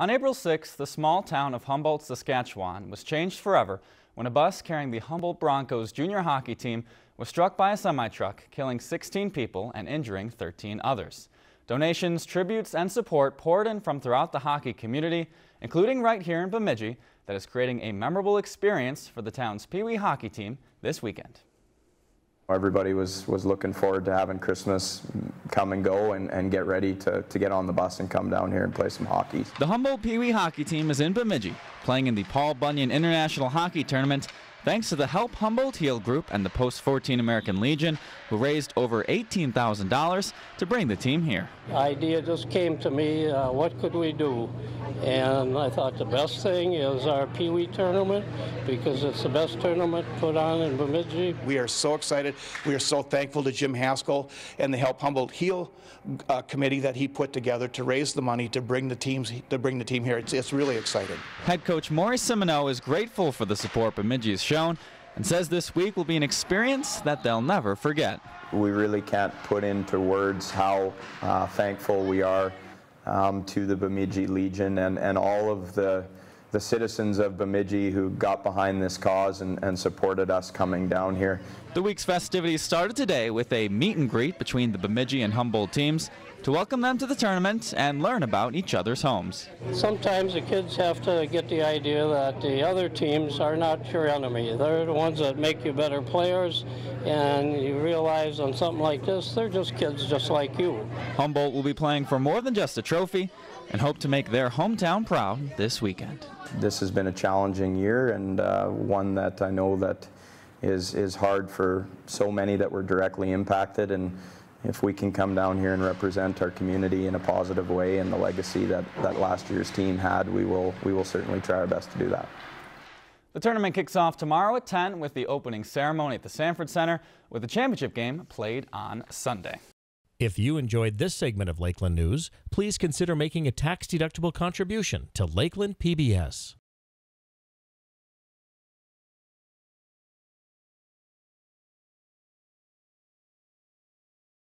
On April 6, the small town of Humboldt, Saskatchewan was changed forever when a bus carrying the Humboldt Broncos junior hockey team was struck by a semi-truck, killing 16 people and injuring 13 others. Donations, tributes, and support poured in from throughout the hockey community, including right here in Bemidji, that is creating a memorable experience for the town's Pee Wee hockey team this weekend. Everybody was, was looking forward to having Christmas come and go and, and get ready to, to get on the bus and come down here and play some hockey. The Humboldt Pee Wee hockey team is in Bemidji, playing in the Paul Bunyan International Hockey Tournament thanks to the Help Humboldt Heal Group and the Post 14 American Legion, who raised over $18,000 to bring the team here. The idea just came to me, uh, what could we do? And I thought the best thing is our Pee Wee tournament because it's the best tournament put on in Bemidji. We are so excited. We are so thankful to Jim Haskell and the Help Humboldt Heal uh, committee that he put together to raise the money to bring the teams to bring the team here. It's, it's really exciting. Head coach Maurice Simoneau is grateful for the support Bemidji has shown and says this week will be an experience that they'll never forget. We really can't put into words how uh, thankful we are um, to the Bemidji Legion and, and all of the, the citizens of Bemidji who got behind this cause and, and supported us coming down here. The week's festivities started today with a meet and greet between the Bemidji and Humboldt teams to welcome them to the tournament and learn about each other's homes. Sometimes the kids have to get the idea that the other teams are not your enemy. They're the ones that make you better players, and you realize on something like this, they're just kids just like you. Humboldt will be playing for more than just a trophy and hope to make their hometown proud this weekend. This has been a challenging year and uh, one that I know that is, is hard for so many that were directly impacted and if we can come down here and represent our community in a positive way and the legacy that, that last year's team had, we will, we will certainly try our best to do that. The tournament kicks off tomorrow at 10 with the opening ceremony at the Sanford Center with the championship game played on Sunday. If you enjoyed this segment of Lakeland News, please consider making a tax-deductible contribution to Lakeland PBS.